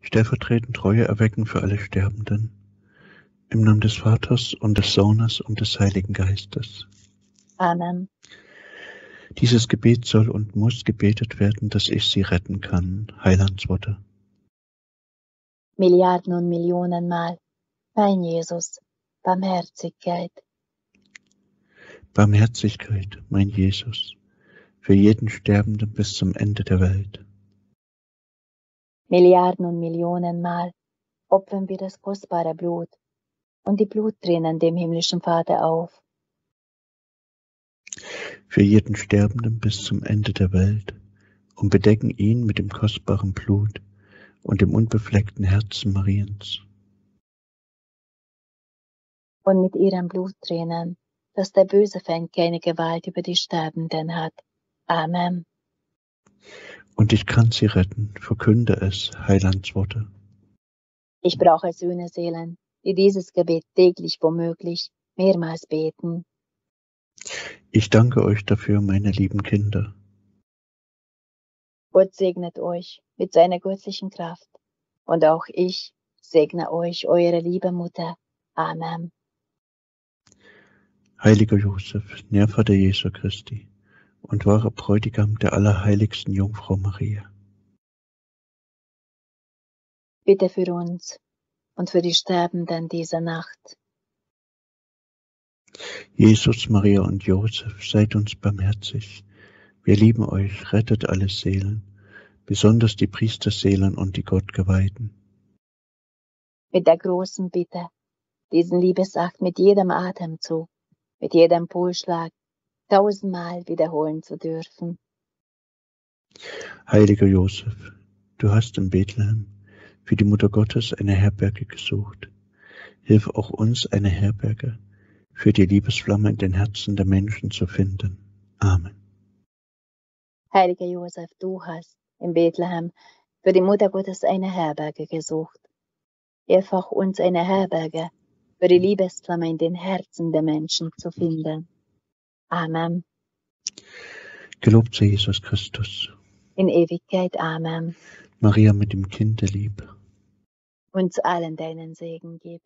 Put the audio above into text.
stellvertretend Treue erwecken für alle Sterbenden. Im Namen des Vaters und des Sohnes und des Heiligen Geistes. Amen. Dieses Gebet soll und muss gebetet werden, dass ich sie retten kann. Heilandsworte. Milliarden und Millionen Mal. Mein Jesus, Barmherzigkeit. Barmherzigkeit, mein Jesus, für jeden Sterbenden bis zum Ende der Welt. Milliarden und Millionen Mal opfern wir das kostbare Blut und die Bluttränen dem himmlischen Vater auf. Für jeden Sterbenden bis zum Ende der Welt und bedecken ihn mit dem kostbaren Blut und dem unbefleckten Herzen Mariens. Und mit ihren Bluttränen, dass der böse Feind keine Gewalt über die Sterbenden hat. Amen. Und ich kann sie retten, verkünde es, Heilandsworte. Ich brauche Sühneseelen, die dieses Gebet täglich womöglich mehrmals beten. Ich danke euch dafür, meine lieben Kinder. Gott segnet euch mit seiner göttlichen Kraft. Und auch ich segne euch, eure liebe Mutter. Amen. Heiliger Josef, Nährvater Jesu Christi und wahrer Bräutigam der allerheiligsten Jungfrau Maria. Bitte für uns und für die Sterbenden dieser Nacht. Jesus, Maria und Josef, seid uns barmherzig. Wir lieben euch, rettet alle Seelen, besonders die Priesterseelen und die Gottgeweihten. Mit der großen Bitte, diesen Liebesakt mit jedem Atemzug, mit jedem Pulsschlag tausendmal wiederholen zu dürfen. Heiliger Josef, du hast in Bethlehem für die Mutter Gottes eine Herberge gesucht. Hilf auch uns, eine Herberge für die Liebesflamme in den Herzen der Menschen zu finden. Amen. Heiliger Josef, du hast in Bethlehem für die Mutter Gottes eine Herberge gesucht. Hilf auch uns eine Herberge für die Liebesflamme in den Herzen der Menschen zu finden. Amen. Gelobt sei Jesus Christus. In Ewigkeit. Amen. Maria mit dem Kinde lieb. Uns allen deinen Segen gib.